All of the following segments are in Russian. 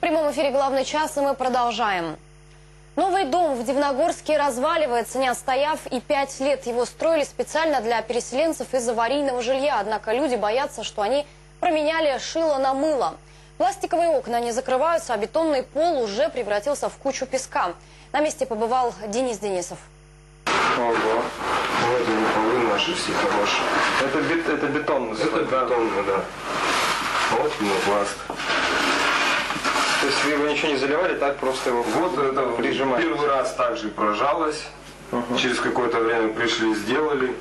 В прямом эфире «Главный час» и мы продолжаем. Новый дом в Дивногорске разваливается, не отстояв, и пять лет его строили специально для переселенцев из аварийного жилья. Однако люди боятся, что они променяли шило на мыло. Пластиковые окна не закрываются, а бетонный пол уже превратился в кучу песка. На месте побывал Денис Денисов. Ого. Вот они полы наши все хорошие. Это, бет, это бетон. Это бетонно, да. Вот пенопласт. То есть вы его ничего не заливали, так просто его Вот это прижимаете? первый раз также прожалось. Через какое-то время пришли, сделали.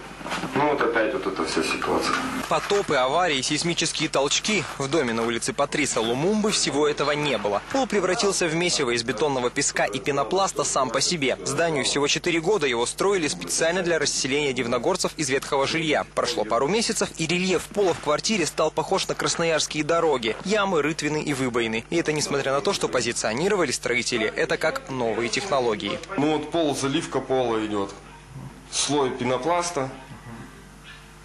Ну вот опять вот эта вся ситуация. Потопы, аварии, сейсмические толчки. В доме на улице Патриса Лумумбы всего этого не было. Пол превратился в месиво из бетонного песка и пенопласта сам по себе. Зданию всего 4 года его строили специально для расселения дивногорцев из ветхого жилья. Прошло пару месяцев, и рельеф пола в квартире стал похож на красноярские дороги. Ямы, рытвины и выбоины. И это несмотря на то, что позиционировали строители это как новые технологии. Ну вот пол, заливка пола идет. Слой пенопласта.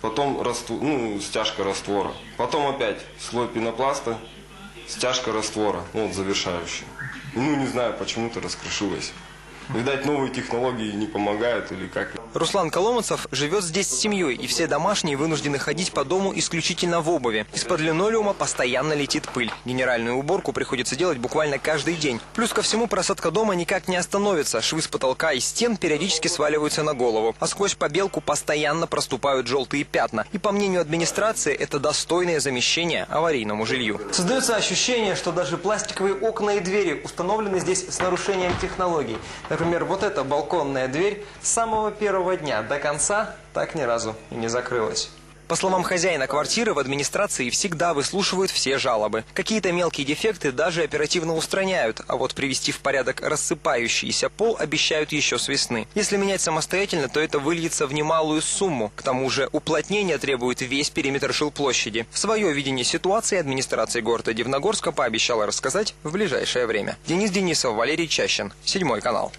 Потом раствор, ну, стяжка раствора. Потом опять слой пенопласта, стяжка раствора. Ну, вот завершающая. Ну, не знаю, почему-то раскрошилась. Видать, новые технологии не помогают или как. Руслан Коломонцев живет здесь с семьей, и все домашние вынуждены ходить по дому исключительно в обуви. Из-под линолеума постоянно летит пыль. Генеральную уборку приходится делать буквально каждый день. Плюс ко всему просадка дома никак не остановится. Швы с потолка и стен периодически сваливаются на голову. А сквозь побелку постоянно проступают желтые пятна. И по мнению администрации, это достойное замещение аварийному жилью. Создается ощущение, что даже пластиковые окна и двери установлены здесь с нарушением технологий. Например, вот эта балконная дверь с самого первого дня до конца так ни разу и не закрылась. По словам хозяина квартиры, в администрации всегда выслушивают все жалобы. Какие-то мелкие дефекты даже оперативно устраняют, а вот привести в порядок рассыпающийся пол обещают еще с весны. Если менять самостоятельно, то это выльется в немалую сумму. К тому же уплотнение требует весь периметр жилплощади. В свое видение ситуации администрация города Дивногорска пообещала рассказать в ближайшее время. Денис Денисов, Валерий Чащин, Седьмой канал.